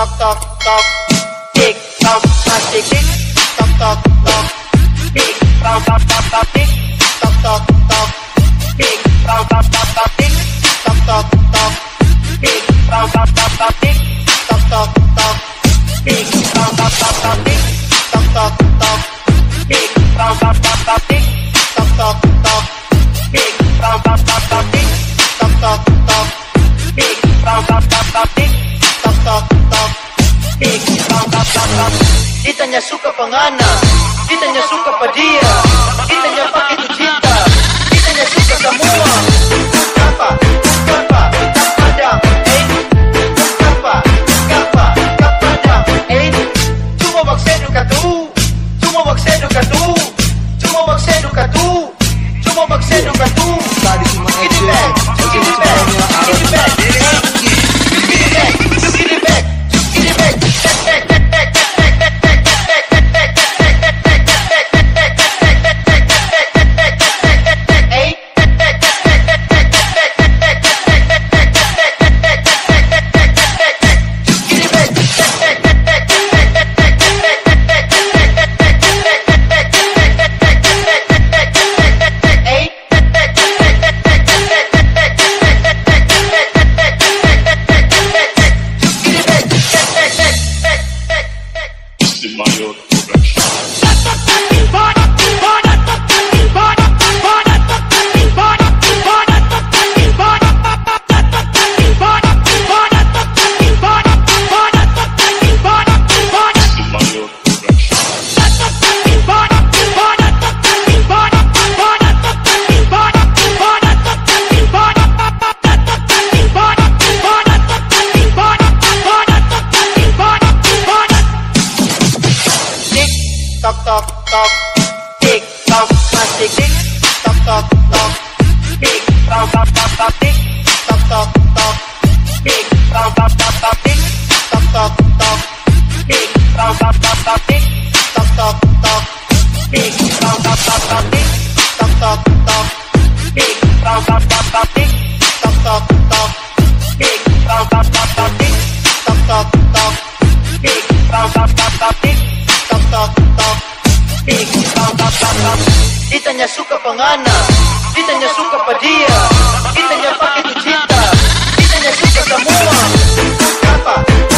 tock tock tock tick tock tock tick tick. Tock tock Kitanya suka pengana Kitanya suka pedia Kitanya toc, toc. kitanya suka pengana. Kitanya suka pedia. Kitanya pakai cinta. Kitanya suka semua. Apa